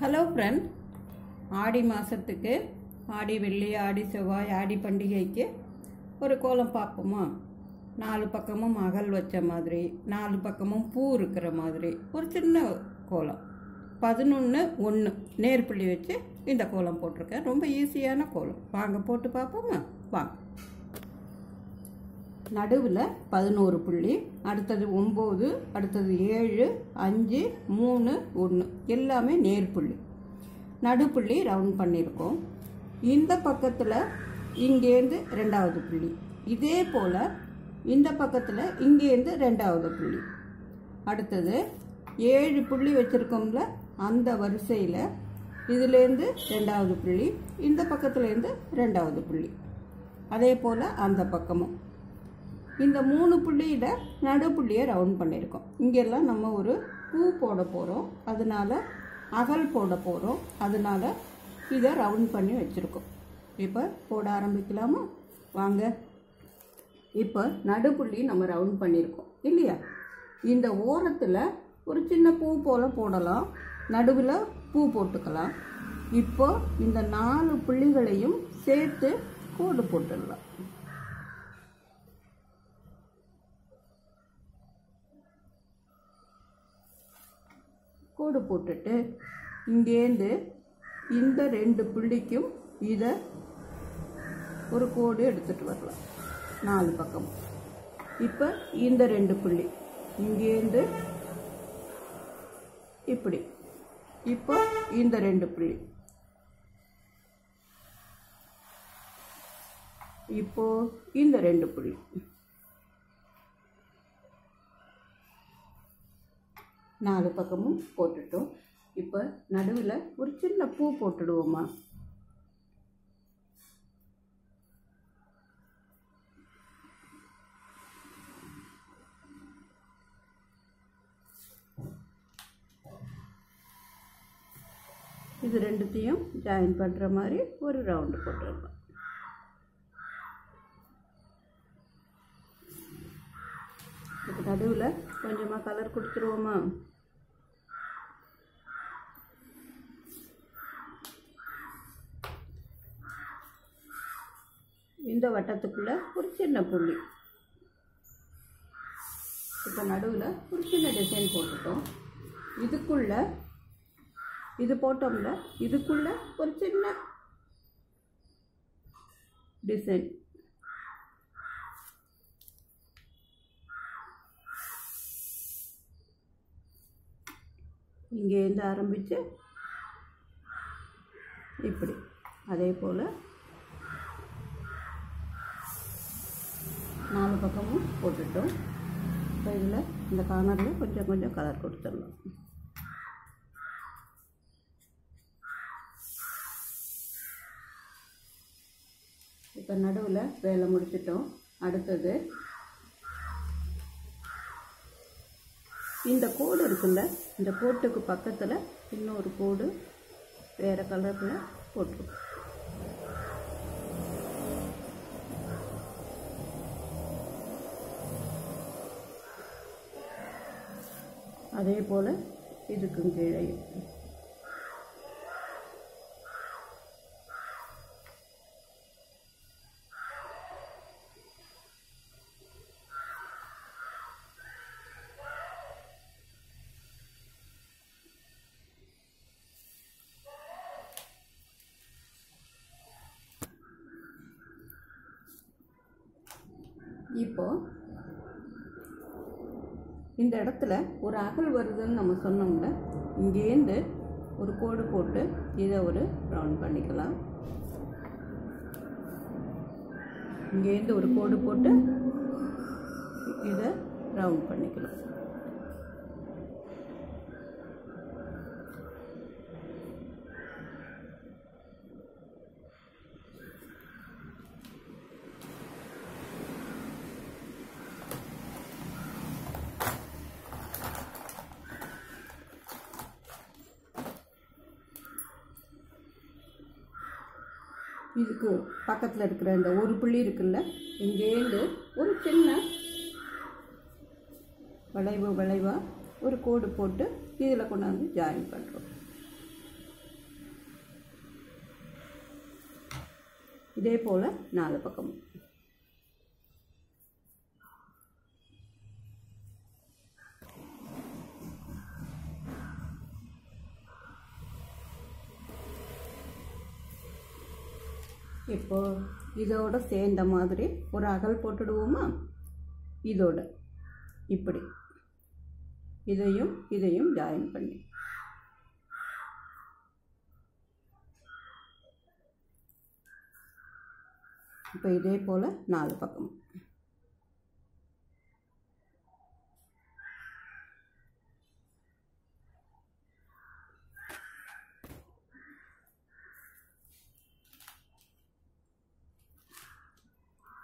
Hello friend ஆடி மாதத்துக்கு ஆடி வெள்ளி ஆடி செவ்வாய் ஆடி பண்டிகைக்கு ஒரு கோலம் பார்ப்போமா? நாலு பக்கமும் அகல் வச்ச மாதிரி நாலு பக்கமும் பூ இருக்கிற மாதிரி ஒரு சின்ன கோலம். பதினொன்று ஒன்று நேர்புள்ளி வச்சு இந்த கோலம் போட்டிருக்கேன். ரொம்ப ஈஸியான கோலம். வாங்க போட்டு பார்ப்போமா? வாங்க. நடுவில் பதினோரு புள்ளி அடுத்தது ஒம்பது அடுத்தது ஏழு அஞ்சு மூணு ஒன்று எல்லாமே நேர்புள்ளி நடுப்புள்ளி ரவுண்ட் பண்ணியிருக்கோம் இந்த பக்கத்தில் இங்கேருந்து ரெண்டாவது புள்ளி. இதே போல் இந்த பக்கத்தில் இங்கேருந்து ரெண்டாவது புள்ளி. அடுத்தது ஏழு புள்ளி வச்சுருக்கோம்ல அந்த வரிசையில் இதுலேருந்து ரெண்டாவது புள்ளி இந்த பக்கத்துலேருந்து ரெண்டாவது புள்ளி. அதே போல் அந்த பக்கமும். இந்த மூணு புள்ளியில் நடுப்புள்ளியை ரவுண்ட் பண்ணியிருக்கோம். இங்கெல்லாம் நம்ம ஒரு பூ போட போகிறோம் அதனால் அகல் போட போகிறோம் அதனால இதை ரவுண்ட் பண்ணி வச்சுருக்கோம். இப்போ போட ஆரம்பிக்கலாமா? வாங்க. இப்போ நடுப்புள்ளி நம்ம ரவுண்ட் பண்ணியிருக்கோம். இல்லையா? இந்த ஓரத்தில் ஒரு சின்ன பூ போல் போடலாம். நடுவில் பூ போட்டுக்கலாம். இப்போ இந்த நாலு புள்ளிகளையும் சேர்த்து கோடு போட்டுடலாம். கோடு போட்டுட்டு இங்கேருந்து இந்த ரெண்டு புள்ளிக்கும் இதை ஒரு கோடு எடுத்துகிட்டு வரலாம். நாலு பக்கம். இப்போ இந்த ரெண்டு புள்ளி. இங்கேருந்து இப்படி. இப்போ இந்த ரெண்டு புள்ளி. இப்போ இந்த ரெண்டு புள்ளி. நாலு பக்கமும் போட்டுட்டோம். இப்போ நடுவில் ஒரு சின்ன பூ போட்டுடுவோமா? இது ரெண்டுத்தையும் ஜாயின் பண்ணுற மாதிரி ஒரு ரவுண்டு போட்டுடலாம் இதுக்கு நடுவில் கொஞ்சமாக கலர் கொடுத்துருவோமா? இந்த வட்டத்துக்குள்ளே ஒரு சின்ன புள்ளி. இப்போ நடுவில் ஒரு சின்ன டிசைன் போட்டுட்டோம். இதுக்குள்ள இது போட்டோம்ல இதுக்குள்ள ஒரு சின்ன டிசைன் இங்கேருந்து ஆரம்பித்து இப்படி. அதே போல் நாலு பக்கமும் போட்டுட்டோம். இப்போ இதில் இந்த கார்னரில் கொஞ்சம் கொஞ்சம் கலர் கொடுத்துடலாம் இப்போ நடுவில் வேலை முடிச்சிட்டோம். அடுத்தது இந்த கோடு இருக்குல்ல இந்த கோட்டுக்கு பக்கத்தில் இன்னொரு கோடு வேறு கலரில் போட்டிருக்கோம் அதே போல் இதுக்கும் கீழே இப்போது இந்த இடத்துல ஒரு அகல் வருதுன்னு நம்ம சொன்னோம்ல இங்கேருந்து ஒரு கோடு போட்டு இதை ஒரு ரவுண்ட் பண்ணிக்கலாம். இங்கேருந்து ஒரு கோடு போட்டு இதை ரவுண்ட் பண்ணிக்கலாம். இதுக்கு பக்கத்தில் இருக்கிற இந்த ஒரு புள்ளி இருக்குல்ல இங்கேருந்து ஒரு சின்ன வளைவு வளைவாக ஒரு கோடு போட்டு இதில் கொண்டாந்து ஜாயின் பண்ணுறோம் இதே போல் நாலு பக்கமும். இப்போ இதோட சேர்ந்த மாதிரி ஒரு அகல் போட்டுடுவோமா? இதோட. இப்படி. இதையும் இதையும் ஜாயின் பண்ணி. இப்போ இதே போல் நாலு பக்கம்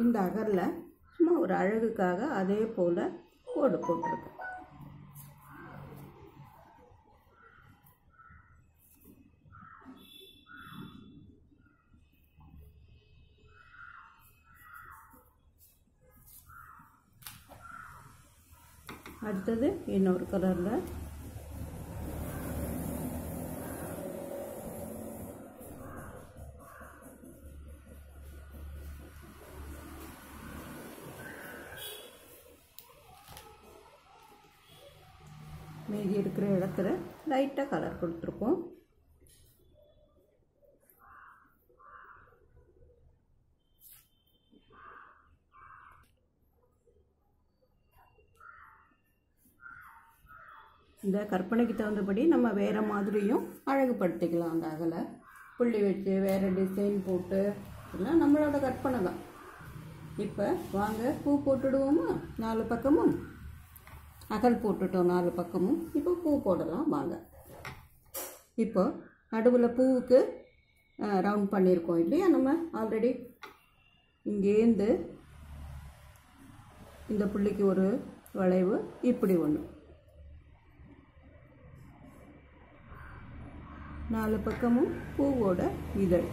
இந்த அகரில் சும்மா ஒரு அழகுக்காக அதே போல் கோடு போட்டிருக்கேன் அடுத்தது இன்னொரு கலரில் மீதி இருக்கிற இடத்துல லைட்டாக கலர் கொடுத்துருக்கோம். இந்த கற்பனைக்கு தகுந்தபடி நம்ம வேறு மாதிரியும் அழகுபடுத்திக்கலாம் அந்த அகலை. புள்ளி வச்சு வேறு டிசைன் போட்டு எல்லாம் நம்மளோட கற்பனை தான். இப்போ வாங்க பூ போட்டுடுவோமா? நாலு பக்கமும்? அகல் போட்டுட்டோம் நாலு பக்கமும். இப்போ பூ போடலாம் வாங்க. இப்போ நடுவில் பூவுக்கு ரவுண்ட் பண்ணியிருக்கோம் இல்லையா நம்ம? ஆல்ரெடி இங்கேருந்து இந்த புள்ளிக்கு ஒரு வளைவு இப்படி ஒன்று நாலு பக்கமும் பூவோட இதழ்.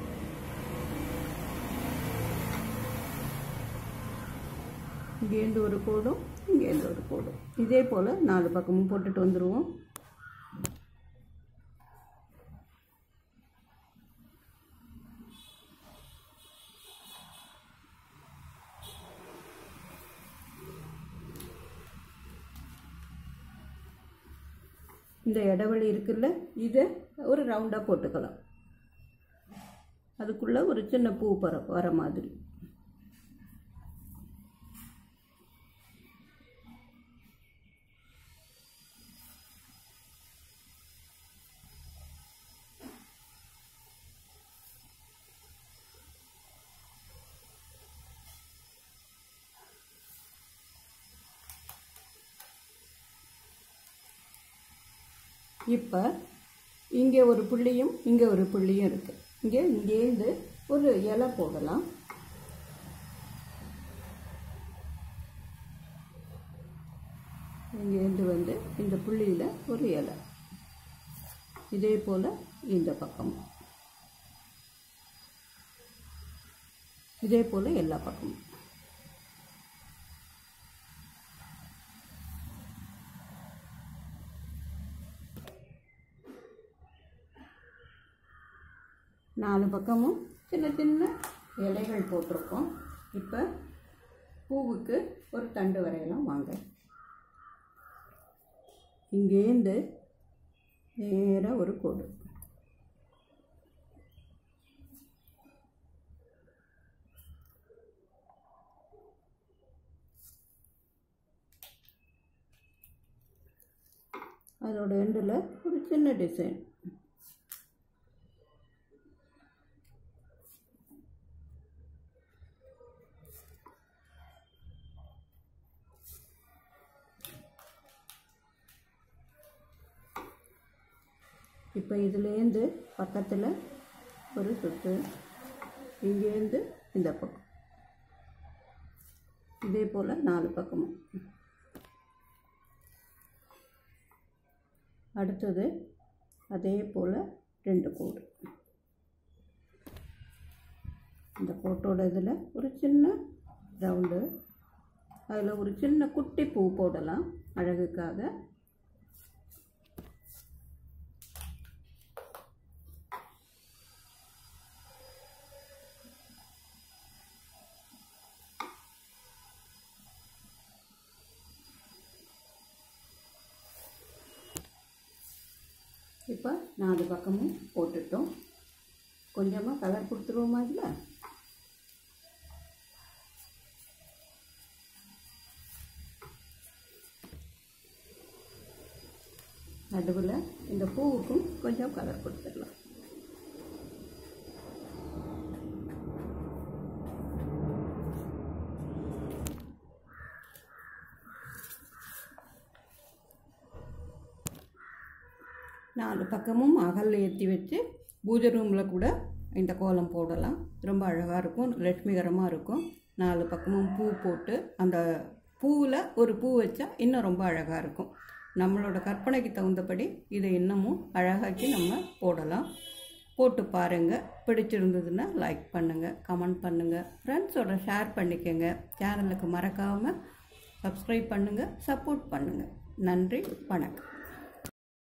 இங்கேருந்து ஒரு கோடும் இங்கேருந்து ஒரு கோடும். இதே போல் நாலு பக்கமும் போட்டுட்டு வந்துடுவோம் இந்த இடைவெளி இருக்குல்ல இதை ஒரு ரவுண்டாக போட்டுக்கலாம். அதுக்குள்ளே ஒரு சின்ன பூ பர வர மாதிரி. இப்போ இங்கே ஒரு புள்ளியும் இங்கே ஒரு புள்ளியும் இருக்குது இங்கே இங்கேருந்து ஒரு இலை போடலாம். இங்கேருந்து வந்து இந்த புள்ளியில் ஒரு இலை. இதே போல் இந்த பக்கம். இதே போல் எல்லா பக்கமும். நாலு பக்கமும் சின்ன சின்ன இலைகள் போட்டிருக்கோம். இப்போ பூவுக்கு ஒரு தண்டு வரையலாம். வாங்க. இங்கேருந்து நேராக ஒரு கோடு. அதோட எண்டில் ஒரு சின்ன டிசைன் இப்போ இதுலேருந்து பக்கத்தில் ஒரு சுற்று இங்கேருந்து இந்த பக்கம். இதே போல் நாலு பக்கமும். அடுத்தது அதே போல் ரெண்டு கோடு. இந்த கோட்டோட இதில் ஒரு சின்ன ரவுண்டு அதில் ஒரு சின்ன குட்டி பூ போடலாம் அழகுக்காக. இப்போ நாலு பக்கமும் போட்டுட்டோம். கொஞ்சமாக கலர் கொடுத்துருவோமா இதில்? நடுவில் இந்த பூவுக்கும் கொஞ்சம் கலர் கொடுத்துடலாம். நாலு பக்கமும் அகல் ஏற்றி வச்சு பூஜை ரூமில் கூட இந்த கோலம் போடலாம். ரொம்ப அழகாக இருக்கும் லட்சுமிகரமாக இருக்கும். நாலு பக்கமும் பூ போட்டு அந்த பூவில் ஒரு பூ வச்சா இன்னும் ரொம்ப அழகாக இருக்கும். நம்மளோட கற்பனைக்கு தகுந்தபடி இதை இன்னமும் அழகாக்கி நம்ம போடலாம். போட்டு பாருங்கள் பிடிச்சிருந்ததுன்னா லைக் பண்ணுங்கள் கமெண்ட் பண்ணுங்கள் ஃப்ரெண்ட்ஸோட ஷேர் பண்ணிக்கோங்க. சேனலுக்கு மறக்காமல் சப்ஸ்கிரைப் பண்ணுங்கள் சப்போர்ட் பண்ணுங்கள் நன்றி வணக்கம்.